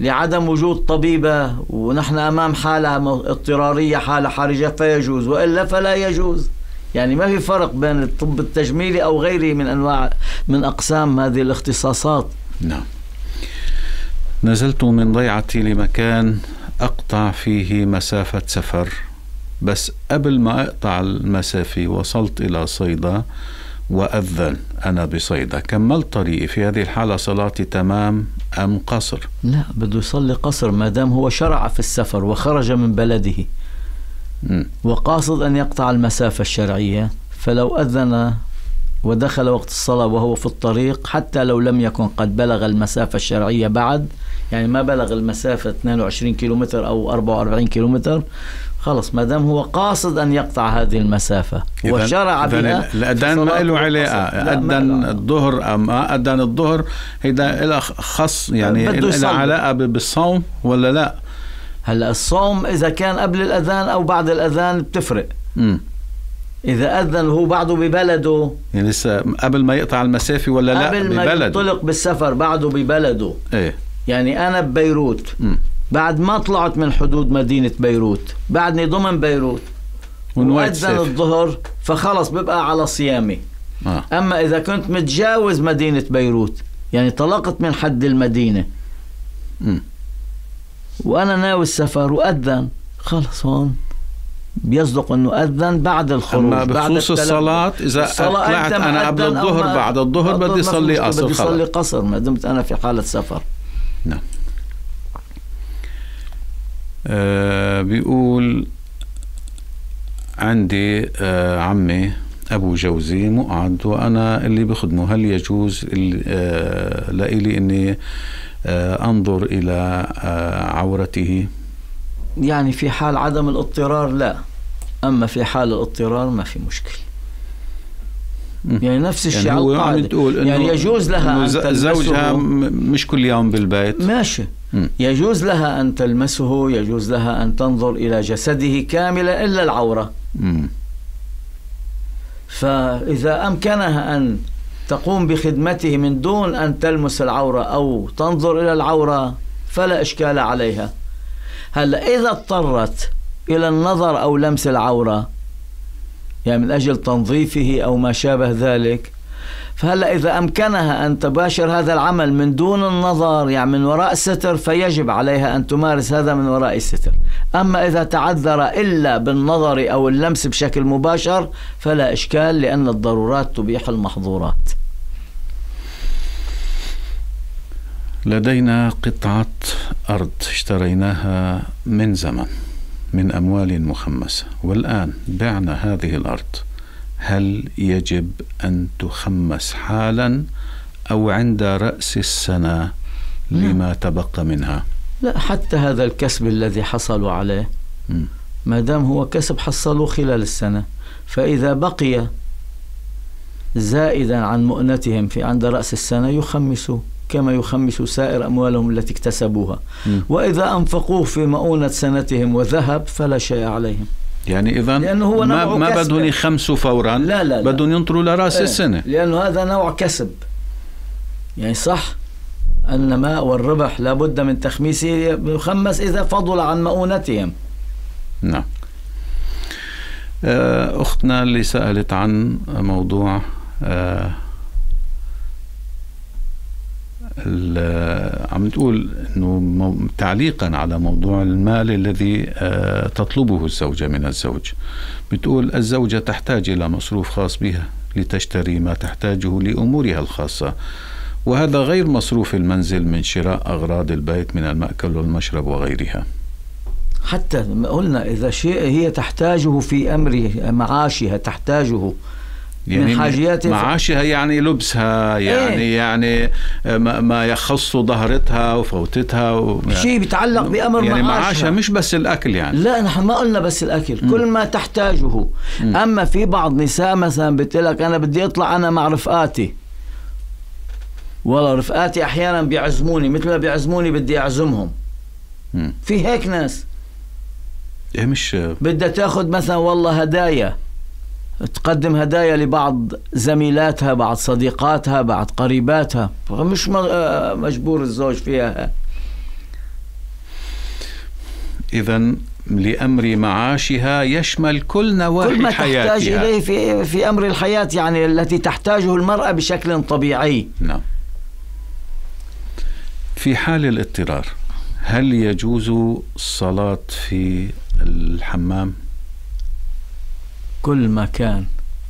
لعدم وجود طبيبة ونحن أمام حالة اضطرارية حالة حرجة فيجوز. وإلا فلا يجوز. يعني ما في فرق بين الطب التجميلي أو غيره من أنواع من أقسام هذه الاختصاصات. نعم. نزلت من ضيعتي لمكان أقطع فيه مسافة سفر بس قبل ما أقطع المسافة وصلت إلى صيدا وأذن أنا بصيدا. كملت طريقي في هذه الحالة صلاتي تمام أم قصر؟ لا بده يصلي قصر ما دام هو شرع في السفر وخرج من بلده. وقاصد أن يقطع المسافة الشرعية فلو أذن ودخل وقت الصلاة وهو في الطريق حتى لو لم يكن قد بلغ المسافة الشرعية بعد يعني ما بلغ المسافة 22 كيلومتر أو 44 كيلومتر خلص ما دام هو قاصد أن يقطع هذه المسافة. وشرع بها الأذان ما له علاقة أذن الظهر أم أذن الظهر هيدا له خص يعني له علاقة بالصوم ولا لا؟ هلا الصوم إذا كان قبل الأذان أو بعد الأذان بتفرق مم. إذا أذن وهو بعده ببلده يعني لسه قبل ما يقطع المسافة ولا لا قبل ما ببلده ينطلق بالسفر بعده ببلده إيه يعني أنا ببيروت مم. بعد ما طلعت من حدود مدينة بيروت بعدني ضمن بيروت وأذن. الظهر فخلص ببقى على صيامي آه. أما إذا كنت متجاوز مدينة بيروت يعني طلقت من حد المدينة مم. وأنا ناوي السفر وأذن. خلص هون. بيصدق إنه أذن بعد الخروج أما بعد بخصوص التلف- الصلاة إذا الصلاة طلعت أنا قبل الظهر بعد الظهر بدي مشكلة، قصر بدي اصلي خلص قصر ما دمت أنا في حالة سفر. نعم. آه بيقول عندي آه عمي أبو جوزي مقعد وأنا اللي بخدمه. هل يجوز آه لإلي أني آه أنظر إلى آه عورته يعني في حال عدم الاضطرار لا أما في حال الاضطرار ما في مشكله. يعني نفس الشيء يعني هو عم القاعدة. تقول إنه يعني يجوز لها إنه أن تلمسه زوجها مش كل يوم بالبيت ماشي. يجوز لها أن تلمسه يجوز لها أن تنظر إلى جسده كاملا إلا العورة. فإذا أمكنها أن تقوم بخدمته من دون أن تلمس العورة أو تنظر إلى العورة فلا إشكال عليها. هلأ إذا اضطرت إلى النظر أو لمس العورة يعني من أجل تنظيفه أو ما شابه ذلك فهلأ إذا أمكنها أن تباشر هذا العمل من دون النظر يعني من وراء الستر فيجب عليها أن تمارس هذا من وراء الستر. أما إذا تعذر إلا بالنظر أو اللمس بشكل مباشر فلا إشكال لأن الضرورات تبيح المحظورات. لدينا قطعة أرض اشتريناها من زمن من أموال مخمسة والآن بعنا هذه الأرض. هل يجب أن تخمس حالا أو عند رأس السنة لما تبقى منها؟ لا حتى هذا الكسب الذي حصلوا عليه. ما دام هو كسب حصلوه خلال السنة. فإذا بقي زائدا عن مؤنتهم في عند رأس السنة يخمسوا كما يخمسوا سائر أموالهم التي اكتسبوها. مم. وإذا أنفقوه في مؤونة سنتهم وذهب فلا شيء عليهم. يعني إذا لأنه هو ما, نوع ما. بدهم يخمسوا فورا لا لا لا. بدهم ينطروا لرأس إيه، السنة. لأنه هذا نوع كسب. يعني صح؟ النماء والربح لابد من تخميسه يخمس إذا فضل عن مؤونتهم. نعم. آه، أختنا اللي سألت عن موضوع آه، ال- عم تقول إنه تعليقا على موضوع المال الذي آه، تطلبه الزوجه من الزوج. بتقول الزوجة تحتاج إلى مصروف خاص بها لتشتري ما تحتاجه لأمورها الخاصة. وهذا غير مصروف المنزل من شراء أغراض البيت من المأكل والمشرب وغيرها. حتى قلنا إذا شيء هي تحتاجه في أمر معاشها تحتاجه من حاجياتها معاشها يعني لبسها يعني إيه. يعني ما ما يخص ظهرتها وفوتتها و... شيء بيتعلق بأمر يعني معاشها. معاشها مش بس الأكل يعني. لا نحن ما قلنا بس الأكل كل ما تحتاجه. أما في بعض نساء مثلا بتقلك أنا بدي أطلع أنا مع رفقاتي. والله رفقاتي أحيانا بيعزموني مثل ما بيعزموني بدي أعزمهم. مم. في هيك ناس. إيه مش بدها تاخذ مثلا والله هدايا. تقدم هدايا لبعض زميلاتها بعض صديقاتها بعض قريباتها. مش آه، مجبور الزوج فيها. اذا لأمر معاشها يشمل كل كل نواحي ما تحتاج حياتها. إليه في, في أمر الحياة يعني التي تحتاجه المرأة بشكل طبيعي. نعم. في حال الاضطرار هل يجوز الصلاة في الحمام؟ كل مكان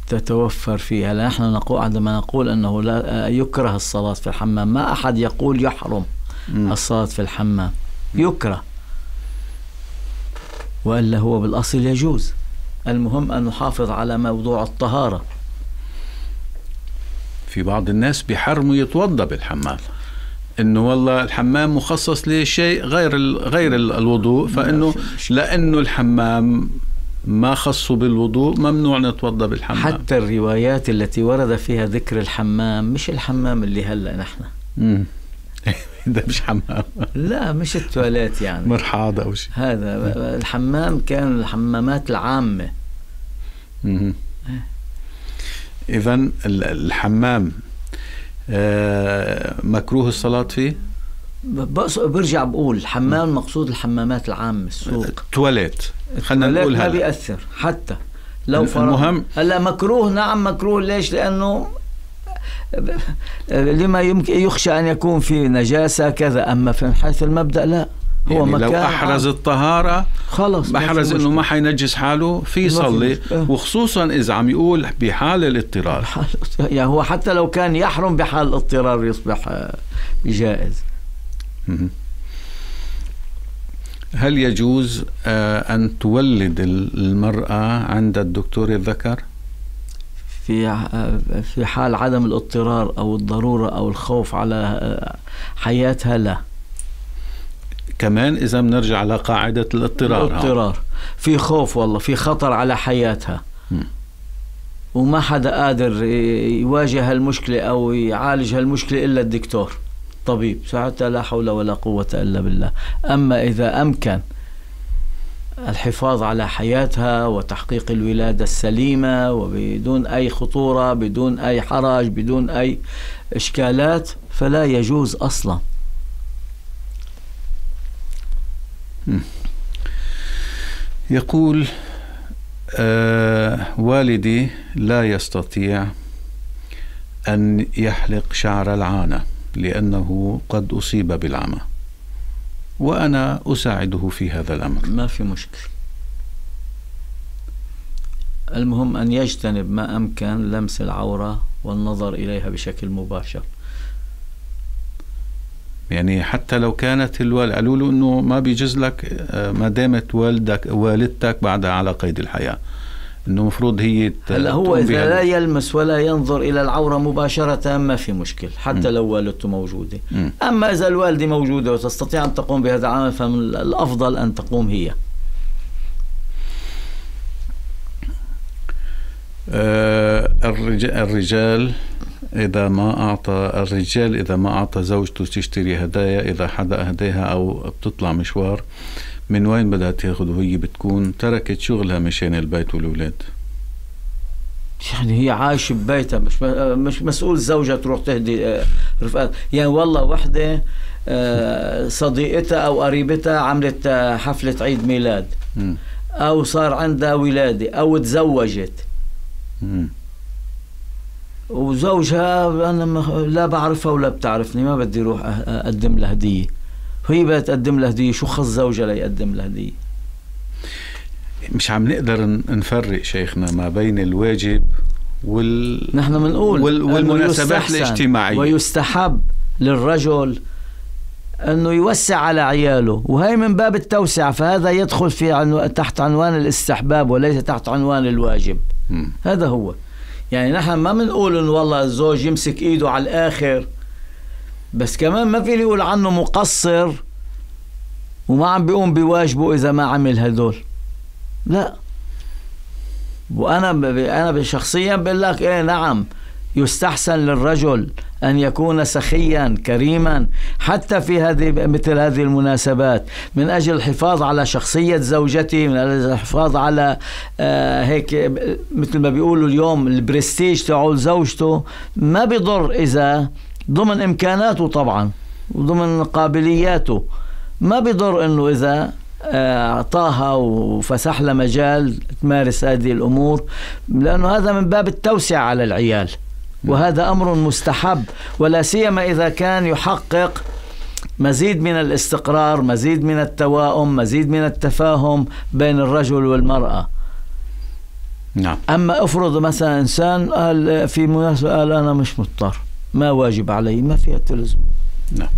تتوفر فيها. نحن نقول عندما نقول أنه لا يكره الصلاة في الحمام ما أحد يقول يحرم مم. الصلاة في الحمام. يكره. وإلا هو بالأصل يجوز. المهم أن نحافظ على موضوع الطهارة. في بعض الناس بيحرموا يتوضأ بالحمام. إنه والله الحمام مخصص لشيء غير غير ال- الوضوء فإنه. لأنه الحمام ما خصوا بالوضوء ممنوع نتوضا بالحمام. حتى الروايات التي ورد فيها ذكر الحمام مش الحمام اللي هلا نحن. ده *laughs* مش حمام. لا مش التواليت يعني. مرحاض أو شيء. هذا الحمام كان الحمامات العامة. اذا الحمام مكروه الصلاة فيه؟ برجع بقول حمام مقصود الحمامات العامة السوق. تواليت. خلينا نقول ما بيأثر حتى لو المهم هلا مكروه نعم مكروه ليش؟ لأنه لما يمكن يخشى أن يكون في نجاسة كذا أما في حيث المبدأ لا. هو يعني مكان لو احرز الطهارة خلص احرز إنه ما حينجس حاله في يصلي. وخصوصا إذا عم يقول بحال الاضطرار. يعني هو حتى لو كان يحرم بحال الاضطرار يصبح آه، جائز هل يجوز آه، أن تولد المرأة عند الدكتور الذكر؟ في في حال عدم الاضطرار أو الضرورة أو الخوف على حياتها لا. كمان إذا بنرجع لقاعدة الاضطرار الاضطرار. في خوف والله في خطر على حياتها. م. وما حدا قادر يواجه هالمشكلة أو يعالج هالمشكلة إلا الدكتور. طبيب. ساعتها لا حول ولا قوة إلا بالله. أما إذا أمكن الحفاظ على حياتها وتحقيق الولادة السليمة وبدون أي خطورة بدون أي حرج بدون أي إشكالات فلا يجوز أصلا. يقول آه والدي لا يستطيع أن يحلق شعر العانة لأنه قد أصيب بالعمى وأنا أساعده في هذا الأمر. ما في مشكلة. المهم أن يجتنب ما أمكن لمس العورة والنظر إليها بشكل مباشر. يعني حتى لو كانت الوالد قالوا له إنه ما بيجوز لك آه، ما دامت والدك والدتك بعدها على قيد الحياة إنه المفروض هي هلا هو إذا لا يلمس ولا ينظر إلى العورة مباشرة ما في مشكل حتى م. لو والدته موجودة م. أما إذا الوالدة موجودة وتستطيع أن تقوم بهذا العمل فمن الأفضل أن تقوم هي آه الرجال إذا ما أعطى الرجال إذا ما أعطى زوجته تشتري هدايا إذا حدأ أهديها أو بتطلع مشوار من وين بدها تاخذ وهي بتكون تركت شغلها مشان البيت والأولاد. يعني هي عايشة ببيتها مش مش مسؤول زوجها تروح تهدي آه، رفقات يعني والله وحدة آه، صديقتها أو قريبتها عملت آه، حفلة عيد ميلاد. أو صار عندها ولادة أو تزوجت. وزوجها أنا لا بعرفها ولا بتعرفني ما بدي أروح أقدم لها هدية. هي بدها تقدم لها هدية شو خص زوجها ليقدم لها هدية؟ مش عم نقدر نفرق شيخنا ما بين الواجب وال نحن بنقول وال... والمناسبات الاجتماعية. ويستحب للرجل إنه يوسع على عياله وهي من باب التوسعه فهذا يدخل في عنو... تحت عنوان الاستحباب وليس تحت عنوان الواجب. م. هذا هو. يعني نحن ما بنقول إنه والله الزوج يمسك إيده على الآخر بس كمان ما فيني أقول عنه مقصر وما عم بيقوم بواجبه إذا ما عمل هدول. لا. وأنا أنا شخصيا بقول لك إيه نعم يستحسن للرجل أن يكون سخيا كريما حتى في هذه مثل هذه المناسبات. من أجل الحفاظ على شخصية زوجته من أجل الحفاظ على آه هيك مثل ما بيقولوا اليوم البرستيج تاعول زوجته ما بيضر إذا ضمن إمكاناته طبعا وضمن قابلياته. ما بيضر إنه إذا آه، أعطاها وفسح لها مجال تمارس هذه الأمور لأنه هذا من باب التوسعة على العيال. وهذا أمر مستحب ولا سيما إذا كان يحقق مزيد من الاستقرار مزيد من التواؤم مزيد من التفاهم بين الرجل والمرأة. نعم. أما افرض مثلا إنسان قال في مناسبه قال أنا مش مضطر ما واجب علي ما فيها تلزم. نعم.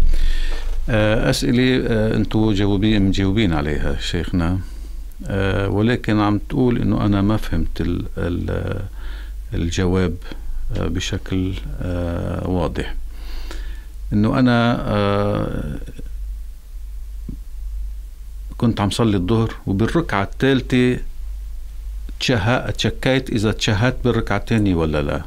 آه، أسئلة آه، أنتم جاوبين مجاوبين عليها شيخنا. آه، ولكن عم تقول أنه أنا ما فهمت الجواب. بشكل آه، واضح. إنه أنا آه، كنت عم صلي الظهر وبالركعة الثالثة تشكيت إذا تشهدت بالركعة الثانية ولا لا.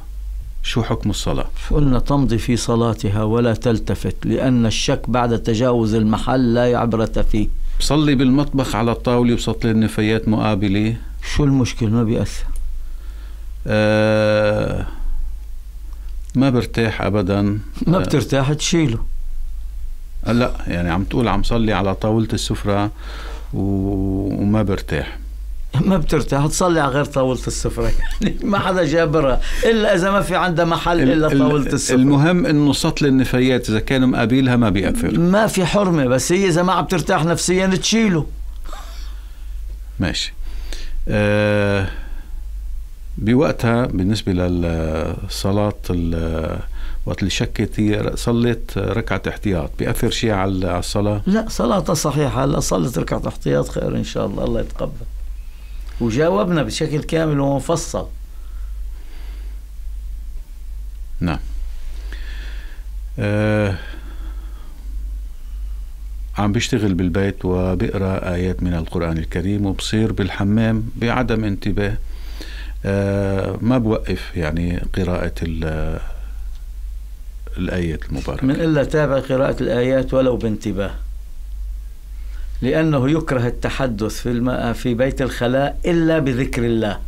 شو حكم الصلاة؟ قلنا تمضي في صلاتها ولا تلتفت لأن الشك بعد تجاوز المحل لا عبرة فيه. بصلي بالمطبخ على الطاولة وبسطل النفايات مقابلة. شو المشكلة؟ ما بيأثر. آه ما برتاح أبدا. ما آه بترتاح تشيله. لا يعني عم تقول عم صلي على طاولة السفرة و... وما برتاح. ما بترتاح تصلي على غير طاولة السفرة. *laughs* يعني ما حدا جابرها. إلا إذا ما في عندها محل إلا طاولة السفرة. المهم إنه سطل النفايات إذا كان مقابلها ما بيأثر. ما في حرمة بس هي إذا ما عم ترتاح نفسيا تشيله. ماشي. آه بوقتها بالنسبة للصلاة وقت اللي شكت هي صلت ركعة احتياط. بيأثر شيء على الصلاة؟ لا صلاتها صحيحة. هلا صلت ركعة احتياط خير إن شاء الله. الله يتقبل. وجاوبنا بشكل كامل ومفصل. نعم. آه عم بيشتغل بالبيت وبيقرأ آيات من القرآن الكريم وبصير بالحمام بعدم انتباه. ما بوقف يعني قراءة الآيات المباركة. من إلا تابع قراءة الآيات ولو بانتباه. لأنه يكره التحدث في في بيت الخلاء إلا بذكر الله.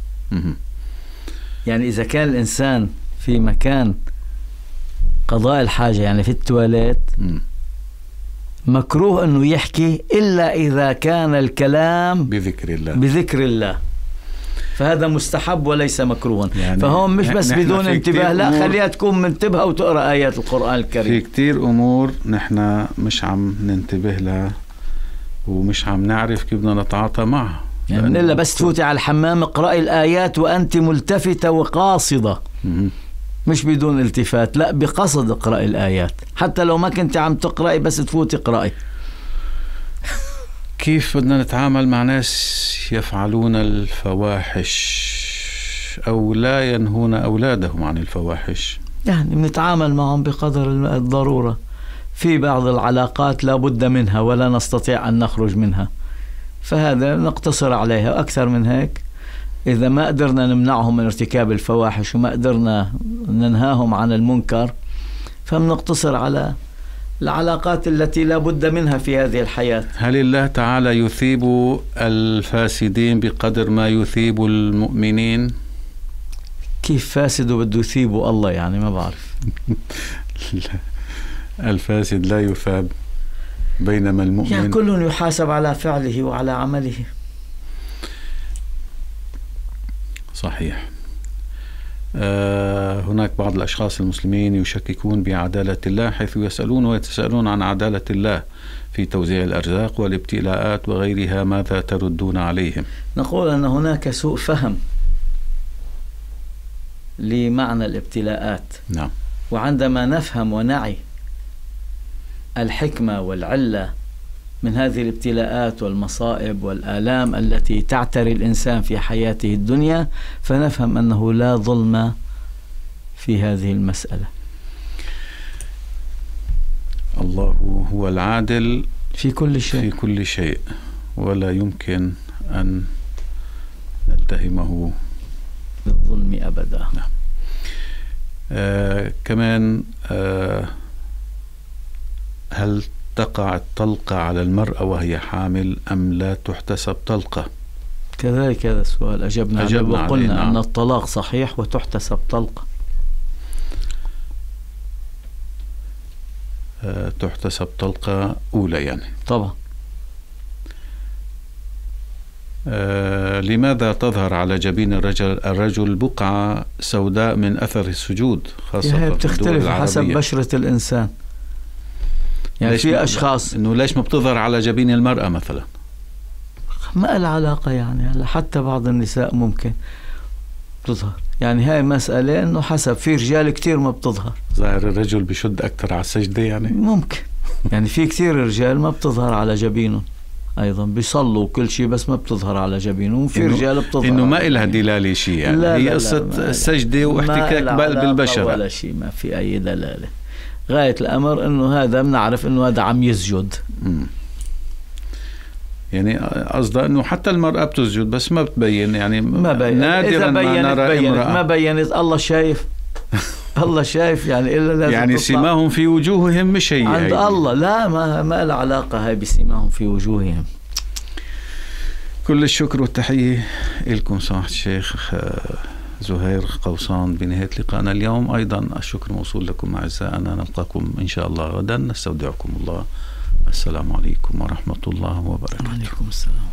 يعني إذا كان الإنسان في مكان قضاء الحاجة يعني في التواليت مكروه أنه يحكي إلا إذا كان الكلام بذكر الله. بذكر الله. فهذا مستحب وليس مكروها. يعني فهون مش بس بدون انتباه لا خليها تكون منتبهة وتقرأ آيات القرآن الكريم. في كتير أمور نحن مش عم ننتبه لها ومش عم نعرف كيف بدنا نتعاطى معها. يعني إلا بس تفوتي على الحمام اقرأي الآيات وأنت ملتفتة وقاصدة. مش بدون التفات لا بقصد اقرأي الآيات. حتى لو ما كنت عم تقرأي بس تفوتي اقرأي. كيف بدنا نتعامل مع ناس يفعلون الفواحش أو لا ينهون أولادهم عن الفواحش؟ يعني بنتعامل معهم بقدر الضرورة. في بعض العلاقات لا بد منها ولا نستطيع أن نخرج منها. فهذا نقتصر عليها أكثر من هيك. إذا ما قدرنا نمنعهم من ارتكاب الفواحش وما قدرنا ننهاهم عن المنكر فبنقتصر على العلاقات التي لا بد منها في هذه الحياة. هل الله تعالى يثيب الفاسدين بقدر ما يثيب المؤمنين؟ كيف فاسد وبده يثيبه الله يعني؟ ما بعرف. *laughs* الفاسد لا يثاب بينما المؤمن. يعني كل يحاسب على فعله وعلى عمله. صحيح. هناك بعض الأشخاص المسلمين يشككون بعدالة الله حيث يسألون ويتساءلون عن عدالة الله في توزيع الأرزاق والابتلاءات وغيرها ماذا تردون عليهم؟ نقول أن هناك سوء فهم لمعنى الابتلاءات. نعم. وعندما نفهم ونعي الحكمة والعلة من هذه الابتلاءات والمصائب والآلام التي تعتري الإنسان في حياته الدنيا فنفهم أنه لا ظلم في هذه المسألة. الله هو العادل في كل شيء. في كل شيء ولا يمكن أن نتهمه. بالظلم أبدا. نعم. آه كمان آه هل تقع الطلقة على المرأة وهي حامل أم لا تحتسب طلقة؟ كذلك هذا السؤال. أجبنا, أجبنا عليه وقلنا نعم. أن الطلاق صحيح وتحتسب طلقة. أه تحتسب طلقة أولى يعني. طبعا. أه لماذا تظهر على جبين الرجل الرجل بقعة سوداء من أثر السجود خاصة هي بتختلف حسب بشرة الإنسان. يعني في اشخاص إنه ليش ما بتظهر على جبين المرأة مثلا؟ ما لها علاقة يعني حتى بعض النساء ممكن بتظهر يعني هاي مسألة إنه حسب في رجال كتير ما بتظهر. ظاهر الرجل بشد أكثر على السجدة يعني؟ ممكن. يعني في كثير رجال ما بتظهر على جبينهم أيضا. بيصلوا وكل شيء بس ما بتظهر على جبينهم وفي رجال بتظهر. إنه ما لها دلالة شيء يعني. لا هي قصة السجده واحتكاك بالبشره ولا شيء ما في أي دلالة. غاية الأمر أنه هذا بنعرف أنه هذا عم يسجد. يعني قصده إنه حتى المرأة بتسجد بس ما بتبين يعني ما بين نادرا إذا بينت ما نرى بينت امرأة. ما بينت الله شايف. *laughs* الله شايف يعني إلا لازم يعني تطلع. سيماهم في وجوههم مش هي عند هي. الله. لا ما ما لها علاقة هاي بسيماهم في وجوههم. كل الشكر والتحية لكم سماحة الشيخ آه، زهير قوصان بنهاية لقائنا اليوم. أيضا الشكر موصول لكم أعزائنا. نلقاكم إن شاء الله غدا. نستودعكم الله. السلام عليكم ورحمة الله وبركاته. عليكم السلام.